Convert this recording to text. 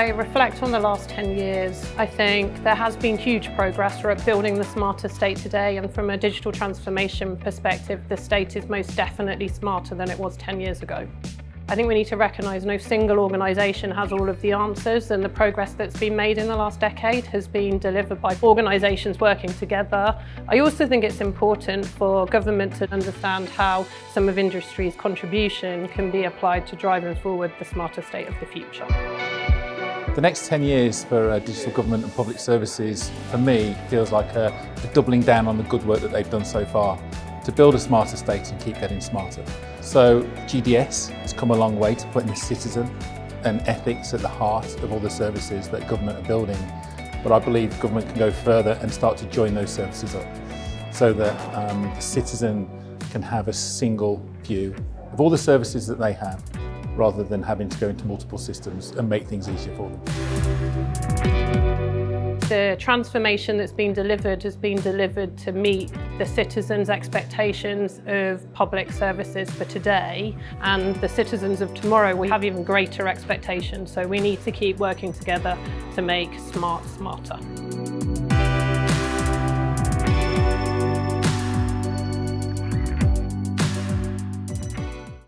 I reflect on the last 10 years, I think there has been huge progress for building the smarter state today and from a digital transformation perspective, the state is most definitely smarter than it was 10 years ago. I think we need to recognise no single organisation has all of the answers and the progress that's been made in the last decade has been delivered by organisations working together. I also think it's important for government to understand how some of industry's contribution can be applied to driving forward the smarter state of the future. The next 10 years for uh, digital government and public services, for me, feels like a, a doubling down on the good work that they've done so far to build a smarter state and keep getting smarter. So GDS has come a long way to putting the citizen and ethics at the heart of all the services that government are building. But I believe government can go further and start to join those services up so that um, the citizen can have a single view of all the services that they have rather than having to go into multiple systems and make things easier for them. The transformation that's been delivered has been delivered to meet the citizens' expectations of public services for today and the citizens of tomorrow will have even greater expectations so we need to keep working together to make smart smarter.